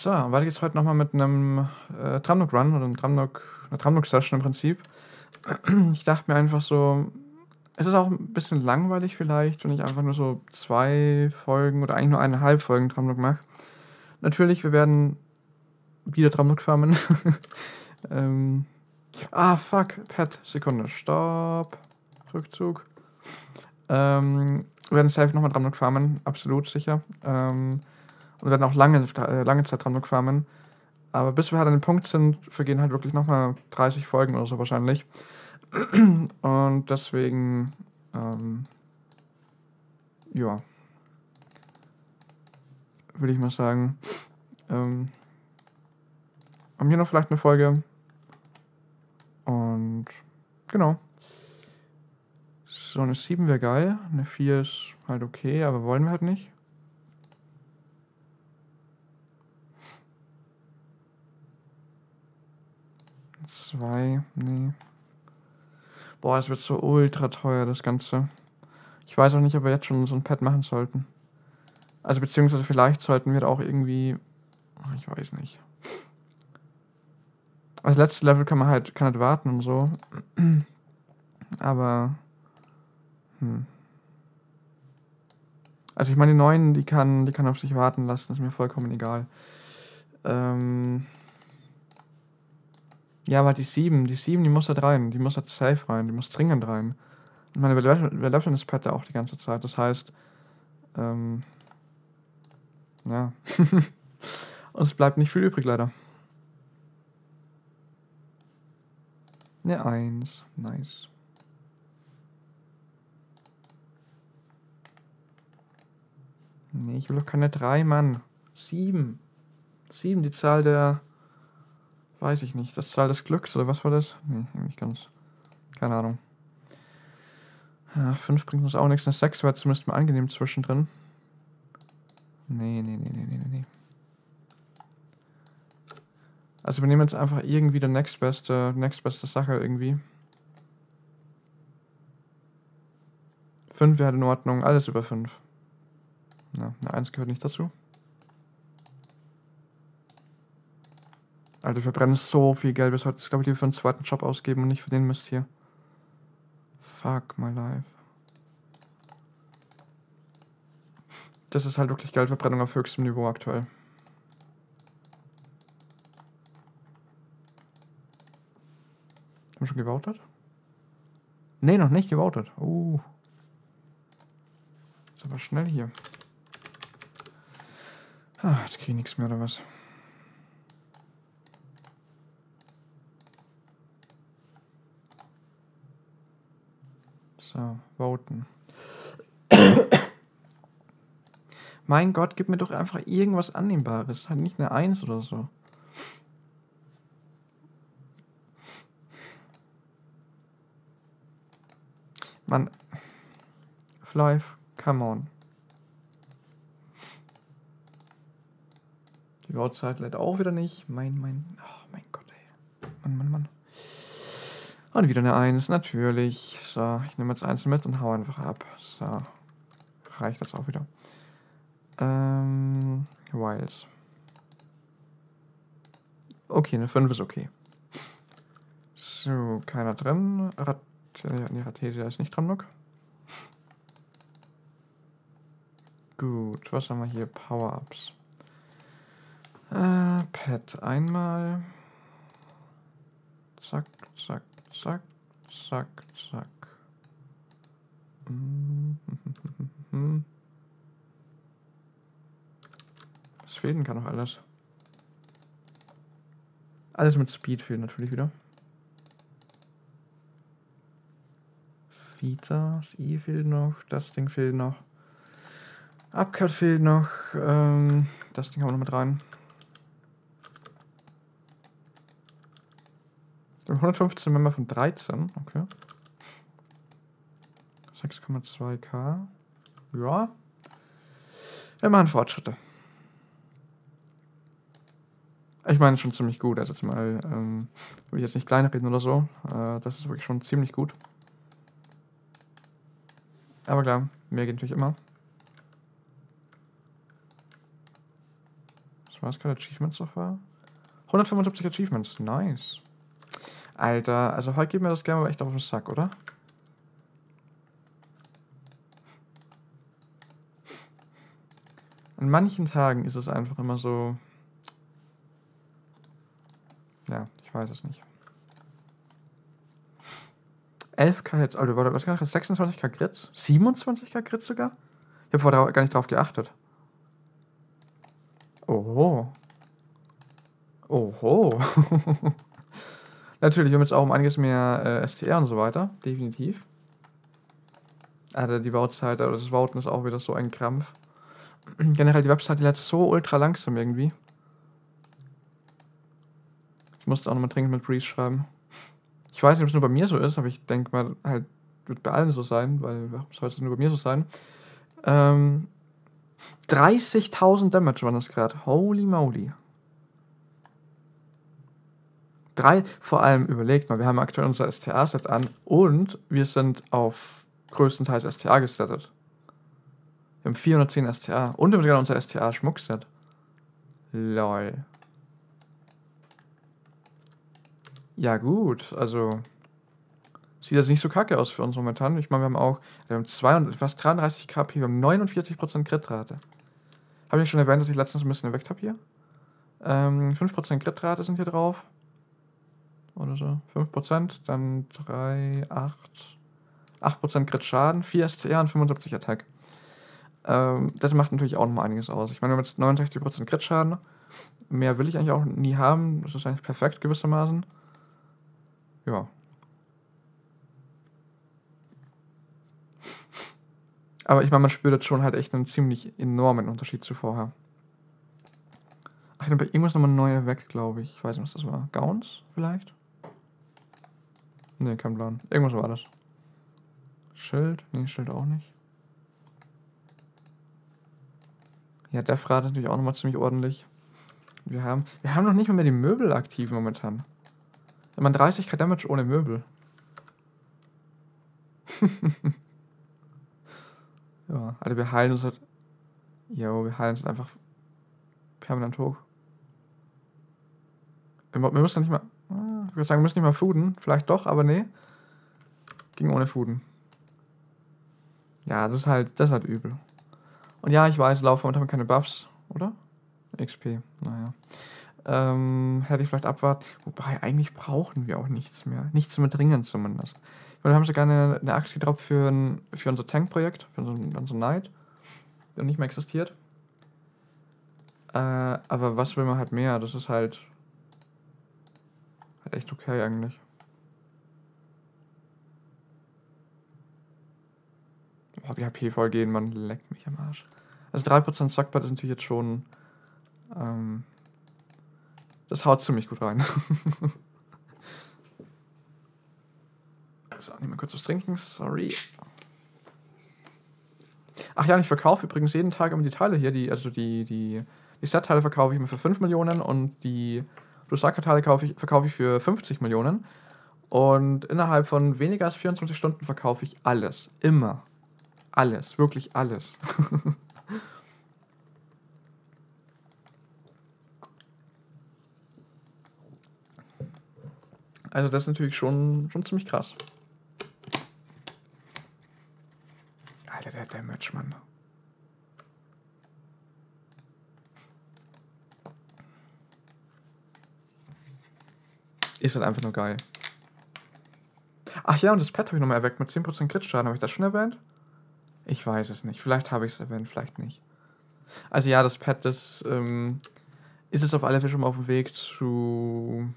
So, weiter geht's heute nochmal mit einem äh, Tramnook Run oder einem Tramnook, einer Tramnook Session im Prinzip. Ich dachte mir einfach so, es ist auch ein bisschen langweilig vielleicht, wenn ich einfach nur so zwei Folgen oder eigentlich nur eineinhalb Folgen Tramnook mache. Natürlich, wir werden wieder Tramnook farmen. ähm, ah, fuck, Pet, Sekunde, Stopp, Rückzug. Ähm, wir werden safe nochmal Tramnook farmen, absolut sicher. Ähm, und werden auch lange, äh, lange Zeit Tramnook farmen. Aber bis wir halt an dem Punkt sind, vergehen halt wirklich nochmal 30 Folgen oder so wahrscheinlich. Und deswegen, ähm, ja, würde ich mal sagen, ähm, haben hier noch vielleicht eine Folge. Und genau. So, eine 7 wäre geil. Eine 4 ist halt okay, aber wollen wir halt nicht. Zwei, nee. Boah, es wird so ultra teuer, das Ganze. Ich weiß auch nicht, ob wir jetzt schon so ein Pad machen sollten. Also beziehungsweise vielleicht sollten wir auch irgendwie... Ich weiß nicht. Das letzte Level kann man halt, kann halt warten und so. Aber... Hm. Also ich meine, die neuen, die kann, die kann auf sich warten lassen, ist mir vollkommen egal. Ähm... Ja, aber die 7, die 7, die muss halt rein. Die muss halt safe rein. Die muss dringend rein. Ich meine, löffeln das Pad ja auch die ganze Zeit. Das heißt, ähm, ja. Und es bleibt nicht viel übrig, leider. Eine 1. Nice. Nee, ich will doch keine 3, Mann. 7. 7, die Zahl der Weiß ich nicht. Das Zahl des Glücks oder was war das? Nee, nicht ganz. Keine Ahnung. Ja, 5 bringt uns auch nichts. Eine 6 wäre zumindest mal angenehm zwischendrin. Nee, nee, nee, nee, nee, nee. Also wir nehmen jetzt einfach irgendwie die nächstbeste, nächstbeste Sache irgendwie. 5 wäre in Ordnung, alles über 5. Ja, eine 1 gehört nicht dazu. Alter, wir verbrennen so viel Geld. Wir sollten es, glaube ich, für einen zweiten Job ausgeben und nicht für den Mist hier. Fuck my life. Das ist halt wirklich Geldverbrennung auf höchstem Niveau aktuell. Haben wir schon gewoutet? Ne, noch nicht gewoutet. Uh. Ist aber schnell hier. Ah, jetzt kriege ich nichts mehr oder was? So, voten. mein Gott, gib mir doch einfach irgendwas Annehmbares. Halt nicht eine Eins oder so. Mann. Life, come on. Die Wortzeit lädt auch wieder nicht. Mein, mein, oh mein Gott, ey. Mann, Mann, Mann. Und wieder eine 1, natürlich. So, ich nehme jetzt 1 mit und hau einfach ab. So, reicht das auch wieder. Ähm, Wilds. Okay, eine 5 ist okay. So, keiner drin. Rat nee, Rathesia ist nicht dran, Look. Gut, was haben wir hier? Power-Ups. Äh, Pet einmal. Zack, zack, Zack, zack, zack. Was fehlt denn kann noch alles? Alles mit Speed fehlt natürlich wieder. Vita, das I fehlt noch, das Ding fehlt noch. Upcut fehlt noch, ähm, das Ding haben wir noch mit rein. 115 Member von 13, okay. 6,2k. Ja. Wir machen Fortschritte. Ich meine schon ziemlich gut. Also jetzt mal, ähm, will ich jetzt nicht kleinreden oder so. Äh, das ist wirklich schon ziemlich gut. Aber klar, mehr geht natürlich immer. Was war das gerade? Achievements noch war? 175 Achievements, nice. Alter, also heute geht mir das gerne mal echt auf den Sack, oder? An manchen Tagen ist es einfach immer so. Ja, ich weiß es nicht. 11k jetzt, Alter, warte, was kann ich 26k Grits? 27k Grits sogar? Ich habe vorher gar nicht drauf geachtet. Oho. Oho. Natürlich, wir haben jetzt auch um einiges mehr äh, STR und so weiter, definitiv. Alter, die Bauzeit, oder das Bauten ist auch wieder so ein Krampf. Generell die Website, die lädt so ultra langsam irgendwie. Ich musste auch nochmal dringend mit Breeze schreiben. Ich weiß nicht, ob es nur bei mir so ist, aber ich denke mal, halt, wird bei allen so sein, weil warum soll es nur bei mir so sein? Ähm, 30.000 Damage waren das gerade. Holy moly. Drei, vor allem überlegt mal, wir haben aktuell unser STA-Set an und wir sind auf größtenteils STA gestattet. Wir haben 410 STA und wir haben sogar unser STA-Schmuckset. Lol. Ja, gut, also. Sieht das nicht so kacke aus für uns momentan. Ich meine, wir haben auch wir haben 200, fast 33 KP, wir haben 49% Crit-Rate. Habe ich schon erwähnt, dass ich letztens ein bisschen erweckt habe hier. Ähm, 5% Crit-Rate sind hier drauf. Oder so. 5%, dann 3, 8. 8% Crit-Schaden, 4 SCR und 75 Attack. Ähm, das macht natürlich auch noch einiges aus. Ich meine, wir haben jetzt 69% Crit-Schaden. Mehr will ich eigentlich auch nie haben. Das ist eigentlich perfekt gewissermaßen. Ja. Aber ich meine, man spürt jetzt schon halt echt einen ziemlich enormen Unterschied zu vorher. Ach, ich irgendwas nochmal neu weg, glaube ich. Ich weiß nicht, was das war. Gauns vielleicht? Ne, kein Plan. Irgendwas war das. Schild? Ne, Schild auch nicht. Ja, der Frat ist natürlich auch nochmal ziemlich ordentlich. Wir haben, wir haben noch nicht mal mehr die Möbel aktiv momentan. Wenn man 30k Damage ohne Möbel. ja, also wir heilen uns halt. Jo, wir heilen uns halt einfach permanent hoch. Wir, müssen nicht mal. Ich würde sagen, wir müssen nicht mal fooden. Vielleicht doch, aber nee. Ging ohne fooden. Ja, das ist halt, das ist halt übel. Und ja, ich weiß, Lauf momentan keine Buffs, oder? XP, naja. Ähm, hätte ich vielleicht abwarten. Wobei, eigentlich brauchen wir auch nichts mehr. Nichts mehr dringend zumindest. wir haben sogar eine, eine Aktie drauf für, ein, für unser Tank-Projekt, für unser, unser Knight, der nicht mehr existiert. Äh, aber was will man halt mehr? Das ist halt echt okay eigentlich. Boah, wie HP voll gehen, man leckt mich am Arsch. Also 3% Sackbad ist natürlich jetzt schon. Ähm, das haut ziemlich gut rein. so, nehmen wir kurz was trinken, sorry. Ach ja, ich verkaufe übrigens jeden Tag immer die Teile hier, die, also die, die, die Set-Teile verkaufe ich immer für 5 Millionen und die Lusaka-Teile verkaufe ich für 50 Millionen. Und innerhalb von weniger als 24 Stunden verkaufe ich alles. Immer. Alles. Wirklich alles. Also das ist natürlich schon, schon ziemlich krass. Alter, der Damage, Mann. Ist halt einfach nur geil. Ach ja, und das Pad habe ich nochmal erweckt mit 10% Crit-Schaden. Habe ich das schon erwähnt? Ich weiß es nicht. Vielleicht habe ich es erwähnt, vielleicht nicht. Also ja, das Pad, das ähm, ist es auf alle Fälle schon mal auf dem Weg zu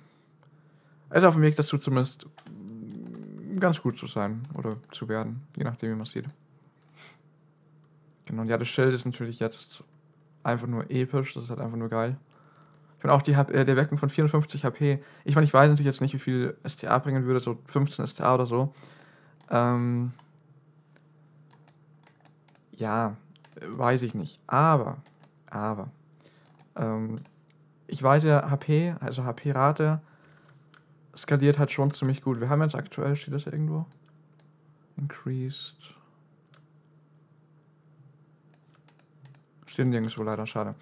also auf dem Weg dazu zumindest ganz gut zu sein oder zu werden, je nachdem, wie man es sieht. Genau, und ja, das Schild ist natürlich jetzt einfach nur episch, das ist halt einfach nur geil. Ich meine auch die, äh, der Wecken von 54 HP. Ich meine, ich weiß natürlich jetzt nicht, wie viel STA bringen würde, so 15 STA oder so. Ähm, ja, weiß ich nicht. Aber, aber, ähm, ich weiß ja, HP, also HP-Rate skaliert halt schon ziemlich gut. Wir haben jetzt aktuell, steht das irgendwo? Increased. Steht nirgendwo leider, schade.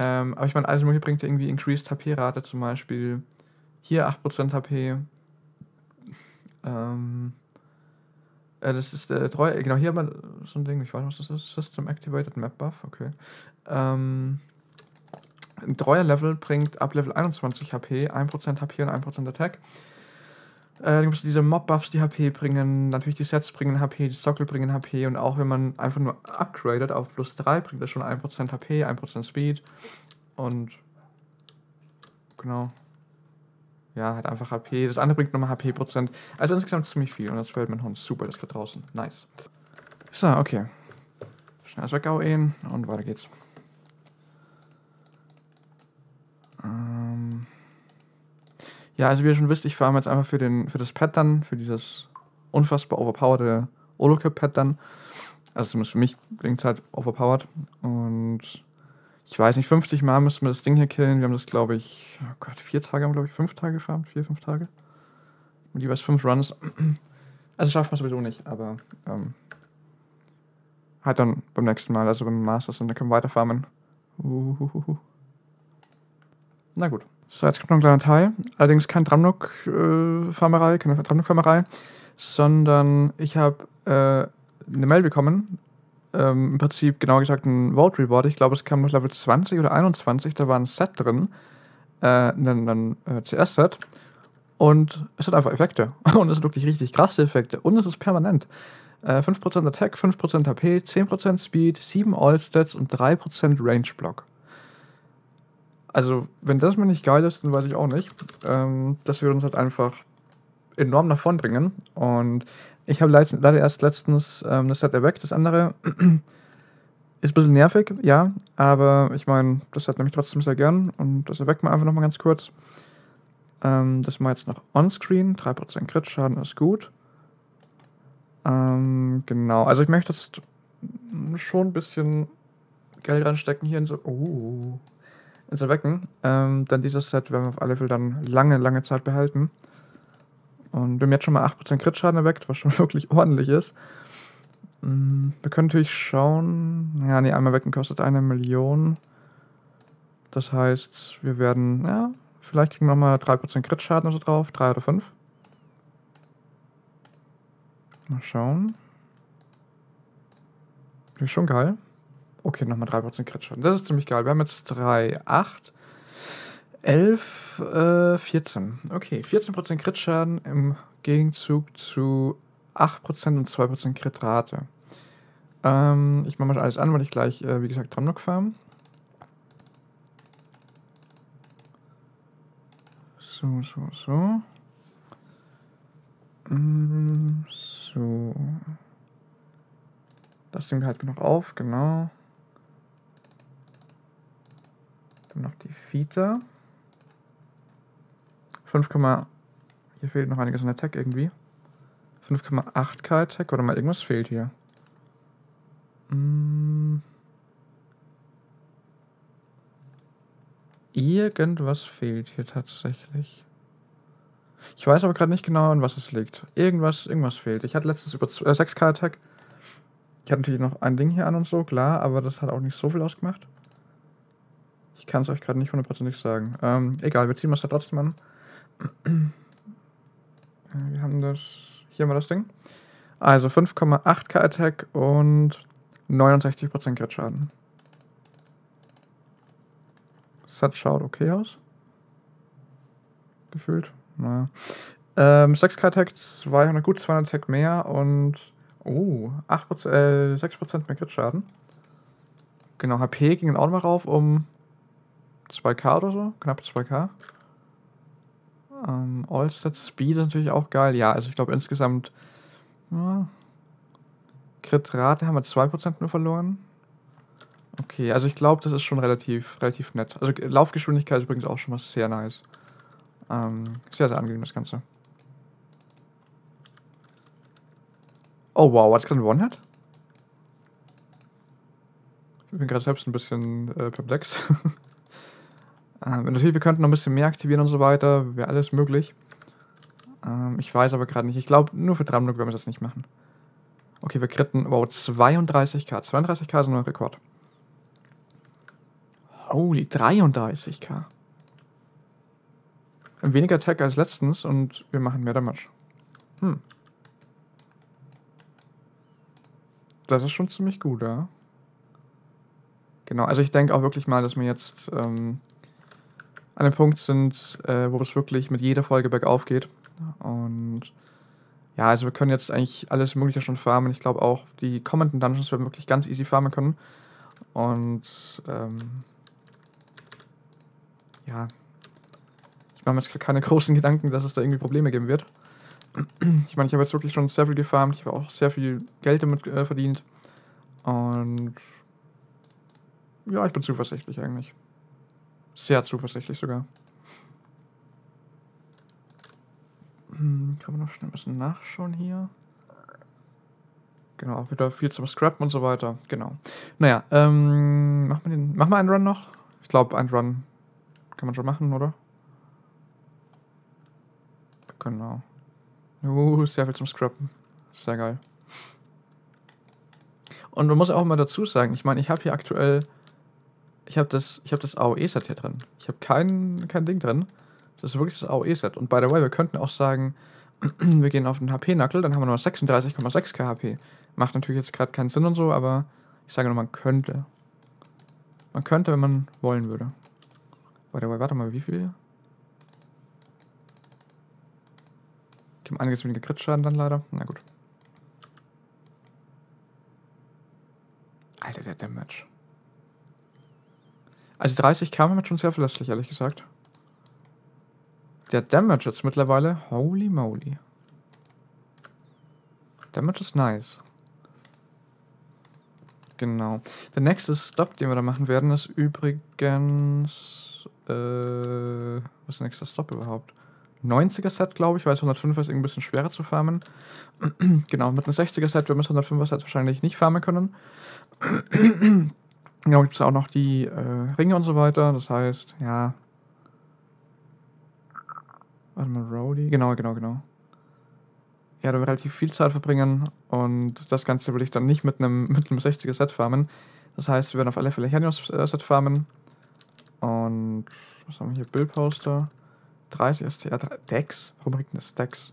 Ähm, aber ich meine, alles bringt irgendwie Increased HP-Rate zum Beispiel. Hier 8% HP. Ähm, äh, das ist äh, treu, genau, hier haben wir so ein Ding, ich weiß nicht, was das ist. System Activated Map Buff, okay. Ähm, ein treuer Level bringt ab Level 21 HP, 1% HP und 1% Attack. Äh, dann gibt es diese Mob-Buffs, die HP bringen, natürlich die Sets bringen HP, die Sockel bringen HP und auch wenn man einfach nur upgradet auf plus 3, bringt das schon 1% HP, 1% Speed und genau. Ja, hat einfach HP. Das andere bringt nochmal HP-Prozent. Also insgesamt ziemlich viel. Und das fällt mein Hund super, das gerade draußen. Nice. So, okay. Schnell das weghauen und weiter geht's. Ja, also wie ihr schon wisst, ich fahre jetzt einfach für, den, für das Pad dann, für dieses unfassbar overpowerte Olocap-Pad dann. Also zumindest für mich klingt es halt overpowered. Und ich weiß nicht, 50 Mal müssen wir das Ding hier killen. Wir haben das, glaube ich, oh Gott, vier Tage haben wir, glaube ich, fünf Tage gefarmt. Vier, fünf Tage. Und jeweils fünf Runs. Also schaffen wir sowieso nicht, aber ähm, halt dann beim nächsten Mal, also beim Masters, und dann können wir weiter farmen. Uhuhuhu. Na gut. So, jetzt kommt noch ein kleiner Teil. Allerdings kein Tramnook-Farmerei, äh, keine Tramnook-Farmerei, sondern ich habe äh, eine Mail bekommen ähm, im Prinzip genauer gesagt ein Vote Reward. Ich glaube, es kam auf Level 20 oder 21, da war ein Set drin, äh, ein, ein äh, CS-Set. Und es hat einfach Effekte. Und es sind wirklich richtig krasse Effekte. Und es ist permanent. Äh, 5% Attack, 5% HP, 10% Speed, 7 All-Stats und 3% Range-Block. Also, wenn das mir nicht geil ist, dann weiß ich auch nicht. Ähm, das würde uns halt einfach enorm nach vorn bringen. Und ich habe leider erst letztens ähm, das Set erweckt. Das andere ist ein bisschen nervig, ja, aber ich meine, das hat nämlich trotzdem sehr gern und das erweckt man einfach nochmal ganz kurz. Ähm, das mal jetzt noch onscreen. 3% Crit-Schaden ist gut. Ähm, genau, also ich möchte jetzt schon ein bisschen Geld reinstecken hier in so. Oh, ins Erwecken. Ähm, dann dieses Set werden wir auf alle Fälle dann lange, lange Zeit behalten. Und wir haben jetzt schon mal 8% Crit-Schaden erweckt, was schon wirklich ordentlich ist. Mm, wir können natürlich schauen. Ja, nee, einmal wecken kostet eine Million. Das heißt, wir werden, ja, vielleicht kriegen wir nochmal 3% Crit-Schaden oder so drauf. 3 oder 5. Mal schauen. Ist schon geil. Okay, nochmal 3% Crit-Schaden. Das ist ziemlich geil. Wir haben jetzt 3, 8. 11, äh, 14. Okay, 14% Crit-Schaden im Gegenzug zu 8% und 2% Crit-Rate. Ähm, ich mache mal alles an, weil ich gleich, äh, wie gesagt, Tramnock farm. So, so, so. Mm, so. Das Ding halten wir noch auf, genau. Dann noch die Fita. 5, hier fehlt noch einiges an Attack irgendwie. 5,8k Attack. Warte mal, irgendwas fehlt hier. Hm. Irgendwas fehlt hier tatsächlich. Ich weiß aber gerade nicht genau, an was es liegt. Irgendwas, irgendwas fehlt. Ich hatte letztens über 6k äh, Attack. Ich hatte natürlich noch ein Ding hier an und so, klar, aber das hat auch nicht so viel ausgemacht. Ich kann es euch gerade nicht hundertprozentig sagen. Ähm, egal, wir ziehen es halt trotzdem an. Wir haben das. Hier haben wir das Ding. Also 5,8k Attack und 69% Crit Schaden. Das schaut okay aus. Gefühlt. Na. Ähm, 6k Attack, 200, gut 200 Attack mehr und. Oh, 8%, äh, 6% mehr Crit Schaden. Genau, HP ging auch mal rauf um 2k oder so. Knapp 2k. Ähm, All-Stat Speed ist natürlich auch geil. Ja, also ich glaube insgesamt. Ja, Crit-Rate haben wir 2% nur verloren. Okay, also ich glaube, das ist schon relativ, relativ nett. Also Laufgeschwindigkeit ist übrigens auch schon mal sehr nice. Ähm, sehr, sehr angenehm das Ganze. Oh wow, hat es gerade ein One-Hit? Ich bin gerade selbst ein bisschen äh, perplex. Ähm, natürlich, wir könnten noch ein bisschen mehr aktivieren und so weiter. Wäre alles möglich. Ähm, ich weiß aber gerade nicht. Ich glaube, nur für Tramnook werden wir das nicht machen. Okay, wir kritten, wow, 32k. 32k ist ein neuer Rekord. Holy, 33k. Weniger Attack als letztens und wir machen mehr Damage. Hm. Das ist schon ziemlich gut, ja. Genau, also ich denke auch wirklich mal, dass wir jetzt ähm, an dem Punkt sind, äh, wo es wirklich mit jeder Folge bergauf geht. Und ja, also wir können jetzt eigentlich alles Mögliche schon farmen. Ich glaube auch, die kommenden Dungeons werden wirklich ganz easy farmen können. Und ähm, ja, ich mache mir jetzt keine großen Gedanken, dass es da irgendwie Probleme geben wird. Ich meine, ich habe jetzt wirklich schon sehr viel gefarmt, ich habe auch sehr viel Geld damit äh, verdient. Und ja, ich bin zuversichtlich eigentlich. Sehr zuversichtlich sogar. Hm, kann man noch schnell ein bisschen nachschauen hier. Genau, wieder viel zum Scrappen und so weiter. Genau. Naja, ähm, machen wir den. Machen wir einen Run noch? Ich glaube, einen Run kann man schon machen, oder? Genau. Uh, sehr viel zum Scrappen. Sehr geil. Und man muss auch mal dazu sagen, ich meine, ich habe hier aktuell, ich habe das, habe das AOE-Set hier drin. Ich habe kein, kein Ding drin. Das ist wirklich das AOE-Set. Und by the way, wir könnten auch sagen, wir gehen auf den HP-Nackel, dann haben wir nur 36,6k HP. Macht natürlich jetzt gerade keinen Sinn und so, aber ich sage nur, man könnte. Man könnte, wenn man wollen würde. By the way, warte mal, wie viel? Ich habe einiges weniger Crit-Schaden dann leider. Na gut. Alter, der Damage. Also 30 kam mit schon sehr verlässlich, ehrlich gesagt. Der Damage jetzt mittlerweile, holy moly. Damage ist nice. Genau. Der nächste Stop, den wir da machen werden, ist übrigens... Äh, was ist der nächste Stop überhaupt? 90er Set, glaube ich, weil es 105er ist ein bisschen schwerer zu farmen. genau, mit einem 60er Set werden wir das 105er Set wahrscheinlich nicht farmen können. genau, gibt es auch noch die äh, Ringe und so weiter. Das heißt, ja. Warte mal, Rowdy. Genau, genau, genau. Ja, da wir relativ viel Zeit verbringen und das Ganze will ich dann nicht mit einem, mit einem 60er Set farmen. Das heißt, wir werden auf alle Fälle Helios äh, Set farmen. Und was haben wir hier? Bill Poster. 30 STR, Dex? Warum bringt das Dex?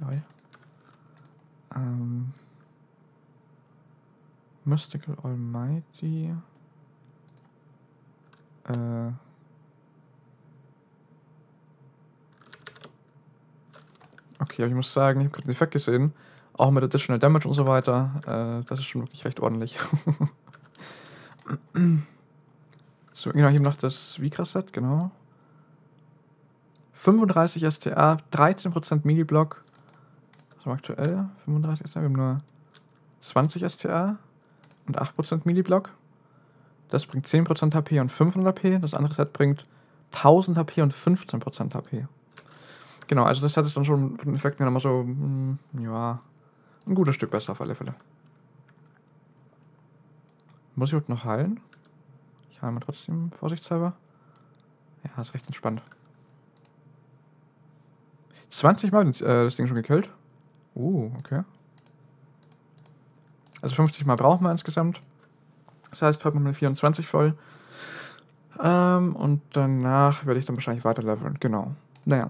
Neu. Ähm. Mystical Almighty. Äh. Okay, aber ich muss sagen, ich habe gerade den Effekt gesehen. Auch mit Additional Damage und so weiter. Äh, das ist schon wirklich recht ordentlich. so, genau, hier noch das Vigra-Set, genau. 35 STA, 13% Mini-Block. Was haben wir aktuell? 35 STA, wir haben nur 20 STA und 8% Mini-Block. Das bringt 10% HP und 500 HP. Das andere Set bringt 1000 HP und 15% HP. Genau, also das Set ist dann schon von den Effekten her nochmal so, mh, hm, ja, ein gutes Stück besser auf alle Fälle. Muss ich heute noch heilen? Ich heile mal trotzdem vorsichtshalber. Ja, ist recht entspannt. 20 Mal äh, das Ding schon gekillt. Uh, okay. Also 50 Mal brauchen wir insgesamt. Das heißt, heute machen wir 24 voll. Ähm, und danach werde ich dann wahrscheinlich weiter leveln. Genau. Naja.